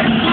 woman.